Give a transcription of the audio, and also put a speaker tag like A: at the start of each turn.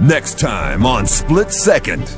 A: Next time on Split Second.